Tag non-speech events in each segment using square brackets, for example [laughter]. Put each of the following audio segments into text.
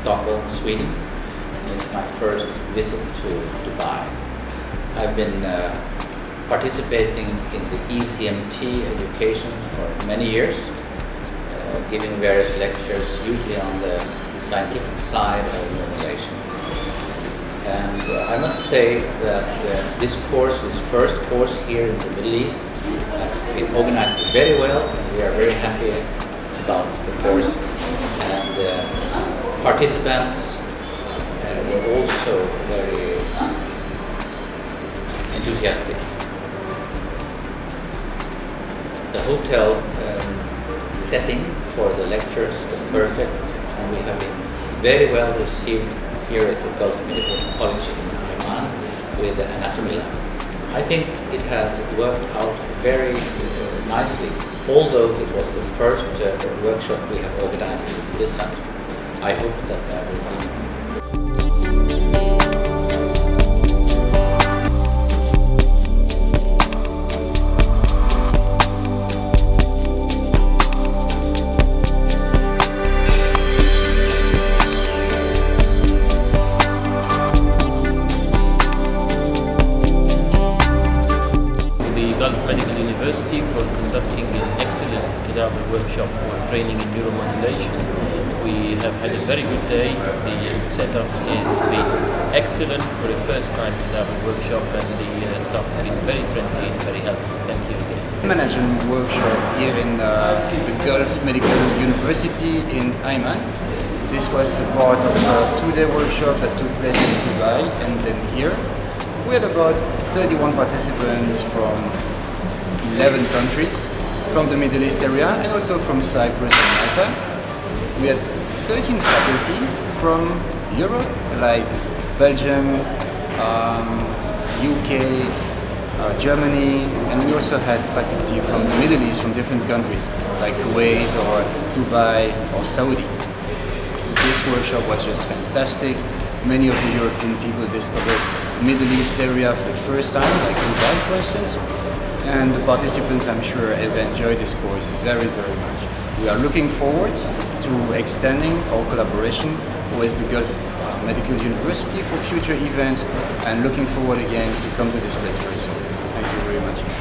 Stockholm, Sweden. It's my first visit to Dubai. I've been uh, participating in the ECMT education for many years, uh, giving various lectures, usually on the scientific side of formulation. And uh, I must say that uh, this course, this first course here in the Middle East, has been organized very well. And We are very happy participants were also very enthusiastic. The hotel um, setting for the lectures was perfect and we have been very well received here at the Gulf Medical College in Ajman with the anatomy lab. I think it has worked out very uh, nicely, although it was the first uh, workshop we have organized in this summer. I hope that that will the Gulf Medical University for conducting an excellent cadaver workshop for training in neuromodulation. We have had a very good day. The setup has been excellent for the first time cadaver workshop and the uh, staff have been very friendly and very helpful. Thank you again. management workshop here in uh, the Gulf Medical University in Ajman. This was part of a two-day workshop that took place in Dubai and then here. We had about 31 participants from 11 countries from the Middle East area and also from Cyprus and Malta. We had 13 faculty from Europe like Belgium, um, UK, uh, Germany, and we also had faculty from the Middle East, from different countries like Kuwait or Dubai or Saudi. This workshop was just fantastic. Many of the European people discovered Middle East area for the first time, like Dubai, for instance. And the participants, I'm sure, have enjoyed this course very, very much. We are looking forward to extending our collaboration with the Gulf uh, Medical University for future events and looking forward again to come to this place very soon. Thank you very much.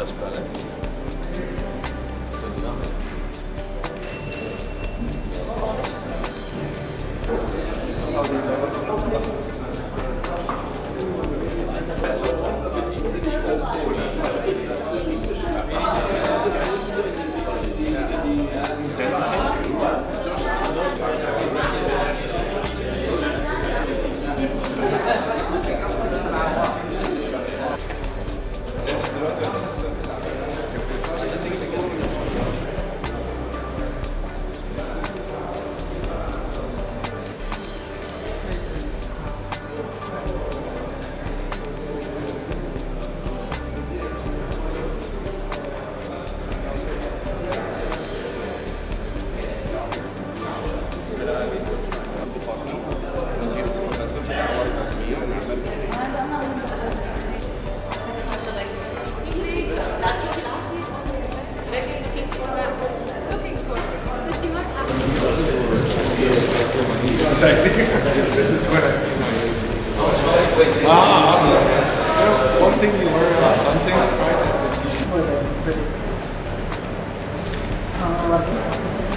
अस्पताल है Because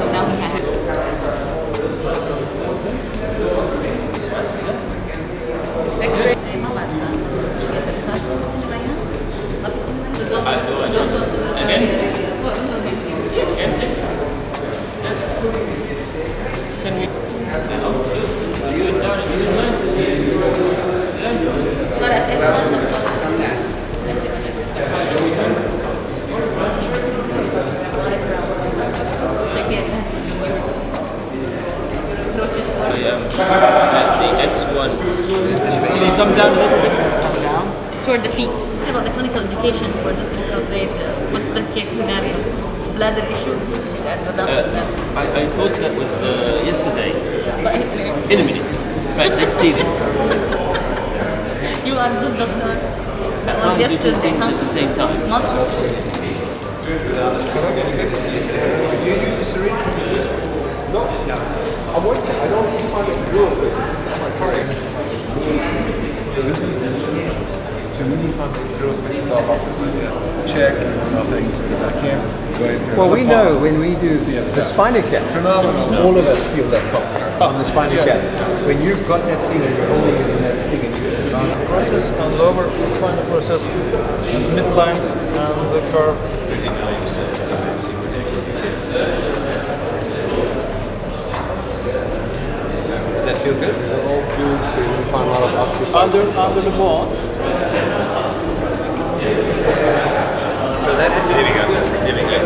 bar. So now he has. X-ray. Eh, malatsa. Ya terdekat di sini banyak. Tapi sebenarnya don't I do, I do. don't go sebelah sana. Again? Jadi, oh, no, no. Again, please. Yes. Can we? You have done it tonight. Para es más no puedo hacer. I am at the S1. Can you come down a little bit? Toward the feet. About the clinical indication for this retrograde, uh, what's the case scenario? Bladder issue? That's the doctor that's I, I thought that was uh, yesterday. But In a minute. Right, let's see this. [laughs] you are good doctor. That was do two yesterday, things at the same time. Not You use a syringe? No. I want to. I don't find it rules, but this is my car. So this is to me Check, nothing. I can't go Well, we know when we do the spinal cap, Phenomenal. all of us feel that pump on the spinal cap. When you've got that thing and you're holding it in that thing and you advance the process and lower spinal process, midline and the curve. Does that feel good? Find a lot of osteophytes. Under, under the bone, So that is Living on this, living like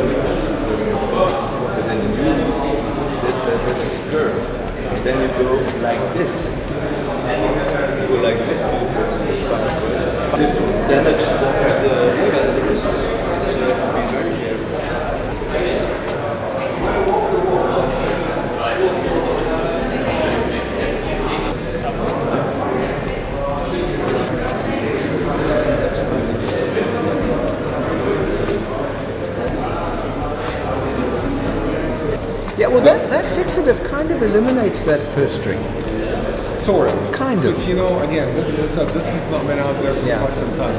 and then you this better this curve. And then you go like this. And you go like this to the person, the spinal process. The damage of the pelvis. So you have to be very careful. Yeah, well, that, that fixative kind of eliminates that first string. Sort of. Kind of. But you know, again, this is uh, this has not been out there for Yeah. quite some time.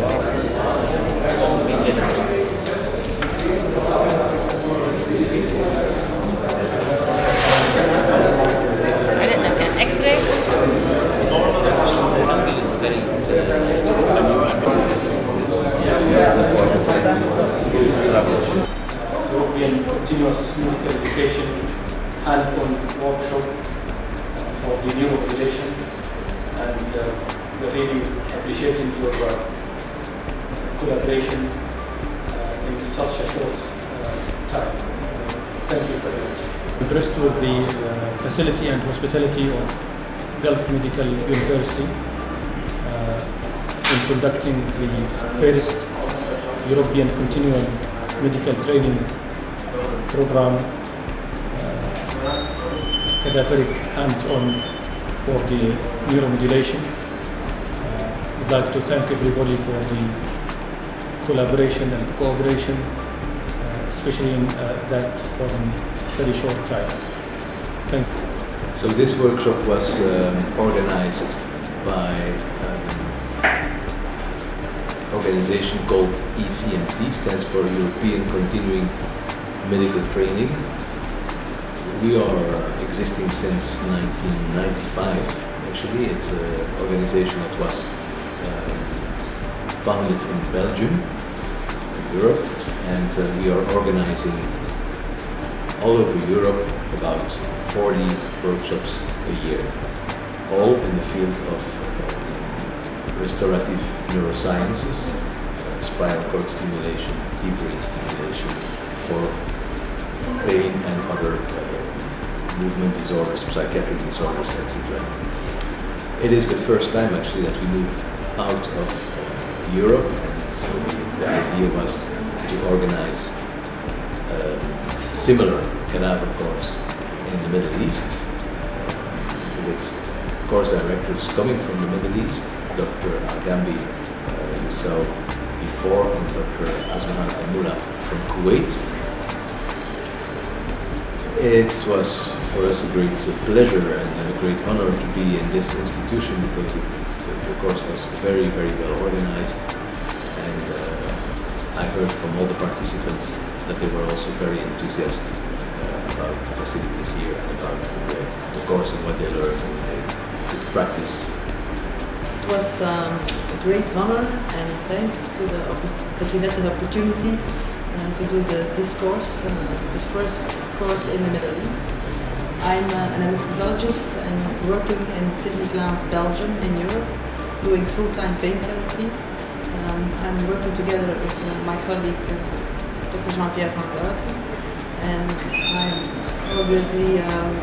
I didn't know that. X-ray? Angle is very uh, unusual. European Continuous Medical Education hands-on workshop for the neuromodulation and uh, we're really appreciating your uh, collaboration uh, in such a short time. Thank you very much. Impressed with the facility and hospitality of Gulf Medical University in conducting the first European Continuing Medical Training Program, cadaveric hands-on for the neuromodulation. Uh, I'd like to thank everybody for the collaboration and cooperation, uh, especially in uh, that was in very short time. Thank you. So this workshop was um, organized by an organization called ECMT, stands for European Continuing Medical Training. We are existing since 1995. Actually, it's an organization that was um, founded in Belgium, in Europe, and uh, we are organizing all over Europe about 40 workshops a year. all in the field of uh, restorative neurosciences, spinal cord stimulation, deep brain stimulation for pain and other uh, movement disorders, psychiatric disorders, etc. It is the first time actually that we move out of Europe, and so the idea was to organize a similar cadaver course in the Middle East with course directors coming from the Middle East, Dr. Al-Gambi, uh, you saw before, and Dr. Azman Al-Mula from Kuwait. It was for us a great pleasure and a great honor to be in this institution because the course was very, very well organized and uh, I heard from all the participants that they were also very enthusiastic uh, about the facilities here and about the, the course and what they learned and could practice. It was um, a great honor and thanks to the that we had the opportunity uh, to do the, this course, uh, the first course in the Middle East. I'm uh, an anesthesiologist and working in Sint-Niklaas, Belgium, in Europe, doing full-time pain therapy. Um, I'm working together with uh, my colleague uh, Dr. Jean-Pierre van Buyten, and I'm already um,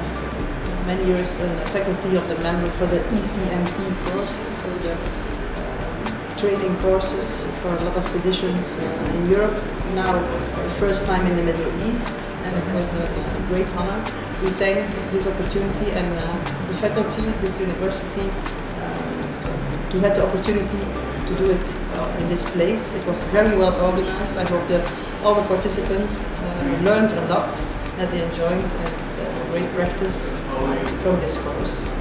many years a faculty of the member for the ECMT courses, so the um, training courses for a lot of physicians uh, in Europe. Now, the first time in the Middle East, it was a, a great honor. We thank this opportunity and uh, the faculty, this university, uh, to have the opportunity to do it uh, in this place. It was very well organized. I hope that all the participants uh, learned a lot, that they enjoyed and uh, great practice from this course.